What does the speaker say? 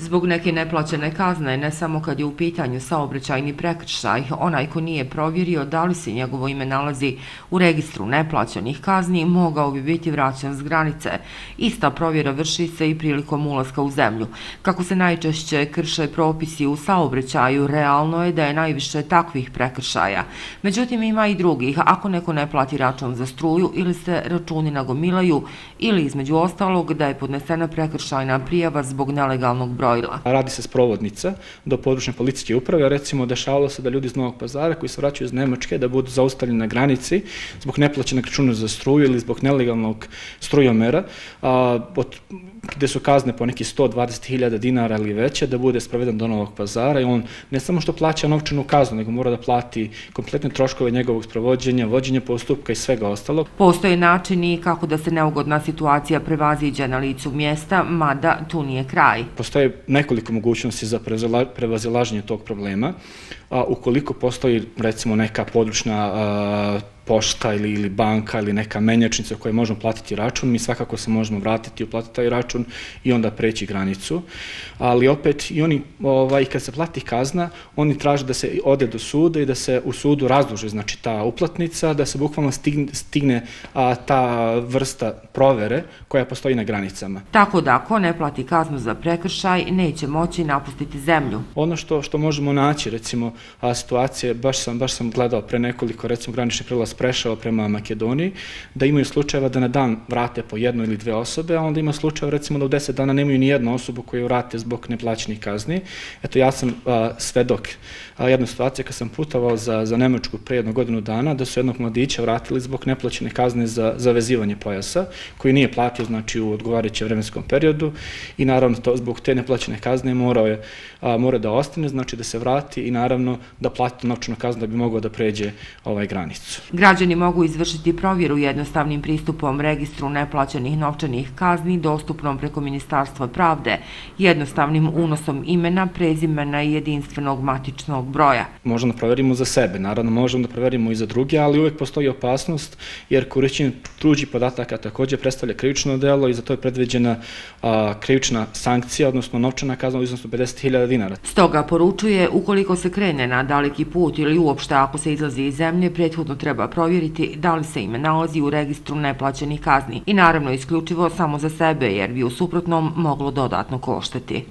Zbog neke neplaćene kazne, ne samo kad je u pitanju saobraćajni prekršaj, onaj ko nije provjerio da li se njegovo ime nalazi u registru neplaćenih kazni, mogao bi biti vraćan s granice. Ista provjera vrši se i prilikom ulaska u zemlju. Kako se najčešće krše propisi u saobraćaju, realno je da je najviše takvih prekršaja. Međutim, ima i drugih. Ako neko ne plati račun za struju ili se računi nagomilaju ili između ostalog da je podnesena prekršajna prijava zbog nelegalnog broja brojila. Radi se sprovodnica do područne policijske uprave, recimo dešavalo se da ljudi iz Novog pazara koji se vraćaju iz Nemačke da budu zaustavljeni na granici zbog neplaćenog računa za struju ili zbog nelegalnog strujomera, a, od, gde su kazne po neki 120.000 dinara ili veće, da bude sproveden do Novog pazara i on ne samo što plaća novčanu kaznu, nego mora da plati kompletne troškove njegovog sprovođenja, vođenja postupka i svega ostalog. Postoje načini kako da se neugodna situacija prevaziđe na licu mjesta, mada tu nije kraj. Postoje nekoliko mogućnosti za prevazilaženje tog problema. Ukoliko postoji recimo neka područna pošta ili, ili banka ili neka menjačnica koja možemo platiti račun, mi svakako se možemo vratiti i uplatiti taj račun i onda preći granicu. Ali opet i oni, ovaj, kad se plati kazna, oni traže da se ode do suda i da se u sudu razduže znači, ta uplatnica, da se bukvalno stigne, stigne a, ta vrsta provere koja postoji na granicama. Tako da ako ne plati kaznu za prekršaj, neće moći napustiti zemlju. Ono što, što možemo naći, recimo, a, situacije, baš sam, baš sam gledao pre nekoliko, recimo, graničnih prilaz prešao prema Makedoniji, da imaju slučajeva da na dan vrate po jednu ili dve osobe, a onda ima slučajeva recimo da u deset dana nemaju ni jednu osobu koju vrate zbog neplaćenih kazni. Eto, ja sam a, svedok a, jednu situaciju kad sam putovao za, za Nemačku pre jednu godinu dana, da su jednog mladića vratili zbog neplaćene kazne za, za vezivanje pojasa, koji nije platio znači u odgovarajućem vremenskom periodu i naravno to zbog te neplaćene kazne morao je a, mora da ostane, znači da se vrati i naravno da plati novčanu kaznu da bi mogao da pređe ovaj granicu. Građani mogu izvršiti provjeru jednostavnim pristupom registru neplaćenih novčanih kazni dostupnom preko Ministarstva pravde, jednostavnim unosom imena, prezimena i jedinstvenog matičnog broja. Možemo da provjerimo za sebe, naravno možemo da provjerimo i za druge, ali uvijek postoji opasnost jer korišćenje truđi podataka također predstavlja krivično delo i za to je predveđena a, krivična sankcija, odnosno novčana kazna u iznosu 50.000 dinara. Stoga poručuje, ukoliko se krene na daleki put ili uopšte ako se izlazi iz zemlje, prethodno treba provjeriti da li se ime nalazi u registru neplaćenih kazni i naravno isključivo samo za sebe jer bi u suprotnom moglo dodatno koštati.